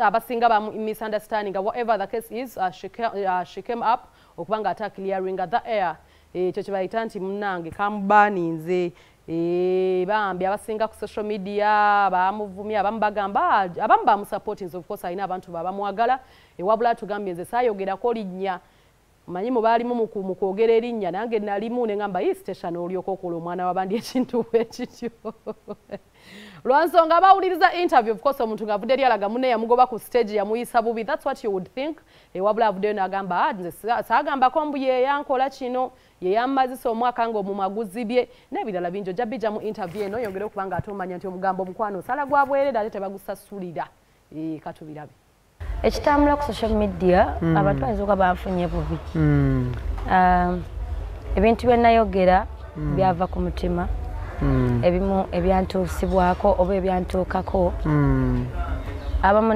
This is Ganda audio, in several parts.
abasinga ba misunderstanding whatever the case is uh, she, came, uh, she came up okuba nga ate clearing the air. Ekyo kye bayita nti munnange kamubaninze bambi abasinga ku social media bamuvumya abamu bagamba abamu bamusupportings of course alina abantu babamwagala ewabula tugambye nze saayogerako linnya manyi mubaalimu mu kwogera erinnya nange nalimu ne ngamba yi station olyoka okola omwana wabandi ekintu ekityo lwansonga bawuliriza interview of course omuntu ngaavudde eri alaga munne yamugoba ku stage yamuyisa bubi. Thats what you would think. Ewabula avuddeyo n'agamba nze saagambako mbu yeyankola kino yeyammazisa omwaka nga omuma guzibye n'ebirala bingi ojja bijja mu interview eno yongere okuba nga ate omanya nti omugambo omukwano osala gwa bwerere ate tebagusasulira. Katubirabe ekitambula ku social media abantu bayinza okuba banfunye bubi. Ebintu byenayogera byava ku mutima. Ebimu ebyantuusibwako oba ebyantuukako. Abamu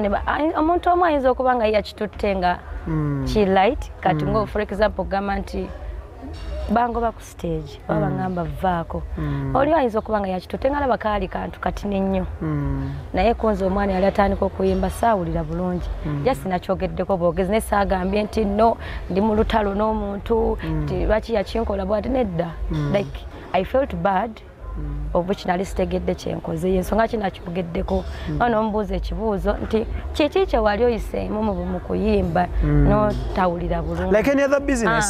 omuntu omu ayinza okuba nga yakitutte nga ki light kati ngo for example gamba nti bangoba ku stage oba bagamba vaako oli ayinza okuba nga yakitutte nga alaba kaali kantu katine nnyo. Naye kunze omwana yali atandika okuyimba saawulira bulungi. Ja sinakyogeddeko bwogezi naye saagambye nti no ndi mu lutalo n'omuntu. Nti lwaki yakinkola bwati nedda. Like i felt bad oba kinali sitegedde kyenkoze yensonga kinakyogeddeko oba nomubuuza ekibuuzo nti kiki kye wali oyiseemu mu kuyimba notawulira bulungi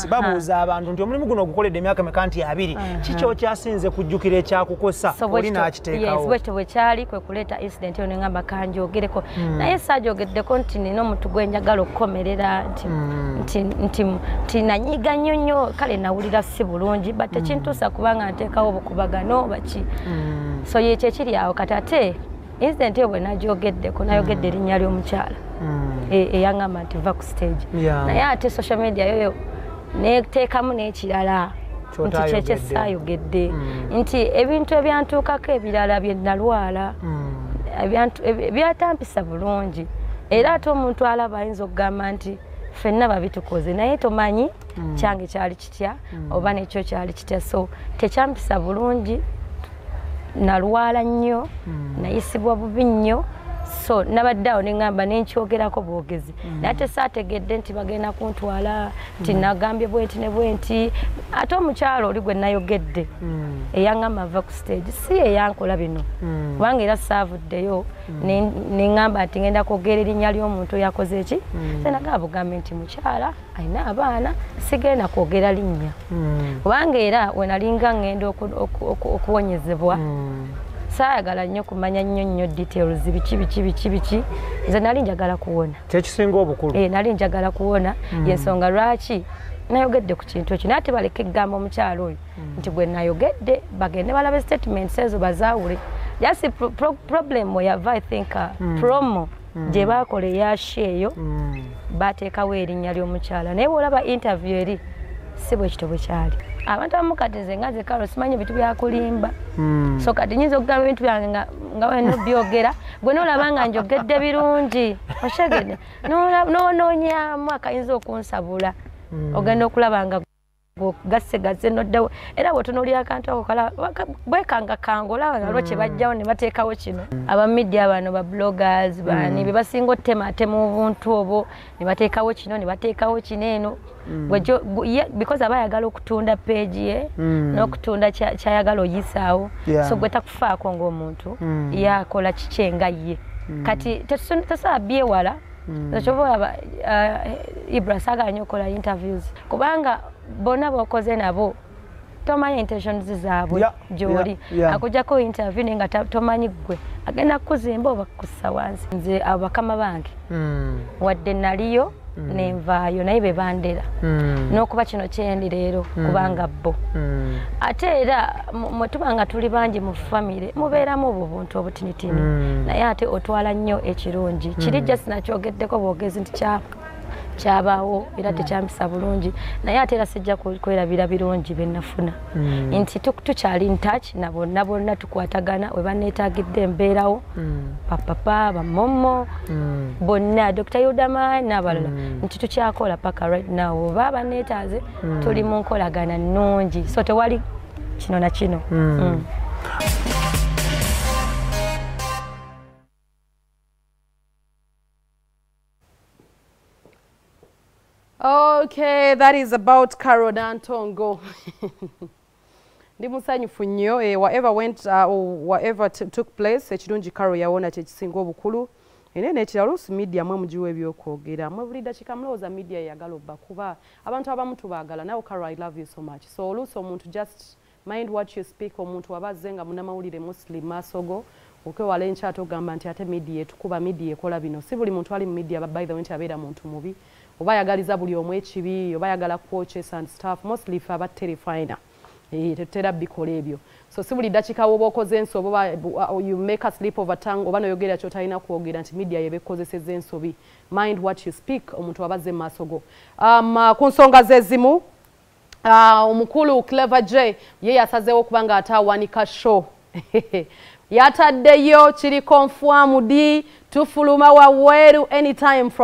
babuuza abantu nti omulimu guno ogukoledde emyaka meka nti abiri kiki okyasinze kujjukira ekyakukosa? Oli nakiteekawo. bwekyo bwekyali kwe kuleeta incident yo neŋamba kanjogereko naye saajogeddeko nti nina omuntu gwenjagala okukomerera nti nanyiga nnyo nnyo. Kale nawulira si bulungi but tekintuusa kubanga nteekawo obukubagano baki so yekyo ekiri awo kati ate incident yo bwe nagyogeddeko nayogedde erinnya ly'omukyala. Eyaŋamba nti va ku stage. Naye ate social media yoyo neteekamu n'ekirala. Nti kyekyo saayogedde. Nti ebintu ebyantuukako ebirala bye nalwala byatampisa bulungi. Era ate omuntu alaba ayinza okugamba nti ffenna babitukoze naye tomanyi kyange kyali kitya oba nekyo kyali kitya. So tekyampisa bulungi nalwala nnyo nayisibwa bubi nnyo so nabadde awo neŋŋamba nenkyogerako bwogezi. Naye ate saategedde nti bagenda kuntwala nti nagambye bwenti ne bwenti. Ate omukyalo oli gwe nayogedde eyaŋŋamba ava ku stage si eyankola bino. Kubanga era saavuddeyo neŋŋamba nti ngenda kwogera erinnya ly'omuntu yakoze eki senagaba bugambe nti mukyala alina abaana sigenda kwogera linnya. Kubanga era wenalinga ŋŋenda okuwonyezebwa saayagala nnyo kumanya nnyo nnyo details biki biki biki biki nze nali njagala kuwona kyekisinga obukulu e, nali njagala kuwona mm. yensonga lwaki nayogedde ku kintu ekyo naye ate baleke egamba omukyalo oyo mm. nti bwe nayogedde bagende balaba statements ezo bazaawule jasi pro, pro, problem yava i think uh, mm. promo mm. gye bakola eyashe eyo mm. bateekawo erinnya ly'omukyala naye bwolaba interview eri si bwe kito bwe kyali. Abantu abamu kati nze nga zekalo simanyi ebintu byakulimba so kati nyinza okugamba ebintu byange nga wena byogera gwe nolaba nga njogedde birungi. Oshegede nonoonyamu akayinza okunsabula. Ogenda okulaba nga gasegaze noddawo era bwotunuulira akantu ako kala bwekangakanga olaba nalwo kyebajjawo ne bateekawo kino? Abamidia bano babloggers bani be basinga otematema obuntu obwo ne bateekawo kino ne bateekawo kino eno. Because aba ayagala okutunda peegi ye n'okutunda kyayagala oyisaawo so gwe takufaako ng'omuntu yakola kikyenga ye. Kati tesobola byewala ekyoba olaba ibra saagala nnyo okukola interviews. Kubanga bonna bokoze nabo. Tomanyi intentions zaabwe gyoli akujjako interview naye nga tomanyi gwe. Agenda kukuzimba oba kukussa wansi. Nze abo bakama bange. Wadde naliyo nenvaayo naye bebandera n'okuba kino kyendi leero kubanga bo. Ate era mwetuba nga tuli bangi mu famire mubeeramu obwo buntu obutinitini naye ate otwala nnyo ekirungi. Kiri jasi nakyogeddeko bwogezi nti kyabaawo era tekyampisa bulungi. Naye ate era sijja kwerabira birungi byenafuna nti tukyali ntach na bonna bonna tukwatagana we baneetagidde embeerawo bapapa bamomo bonna dr yudaman n'abalala nti tukyakola paka right now. Oba baneetaaze tuli mu nkolagana nnungi. So tewali kino na kino okay that is about caro nantongo ndi musanyufu nnyo eh, whatever went uh, whatever took place ekirungi caro yawona kyekisinga obukulu. Ene nekira oluusi media mwe mugiwa ebyokwogera. Mwe buli dakiika mulowooza media yagala obba kuba abantu abamu tubaagala nawe caro i love you so much. So oluusi omuntu just mind what you speak. Omuntu waba azze nga munamawulire muslim maaso go okwewala enkyate ogamba nti ate media etukuba media ekola bino. Si buli muntu ali mu media by the way nti abeera muntu mubi oba ayagaliza buli omu ekibi oba ayagala quoches and stuff mostly fe aba terrifiner tetutera bikola ebyo. So si buli dakiika woba okoze ensobi oba you make a slip of a tongue oba noyogera kyotalina kwogera nti media yebekozeseza ensobi. Mind what you speak omuntu wabazze mu maaso go. Um, ku nsonga zezimu uh, omukulu clever j ye yasazeewo okuba nga ataawanika show. Yataddeyo kiri confirmed tufuluma wawweru anytime from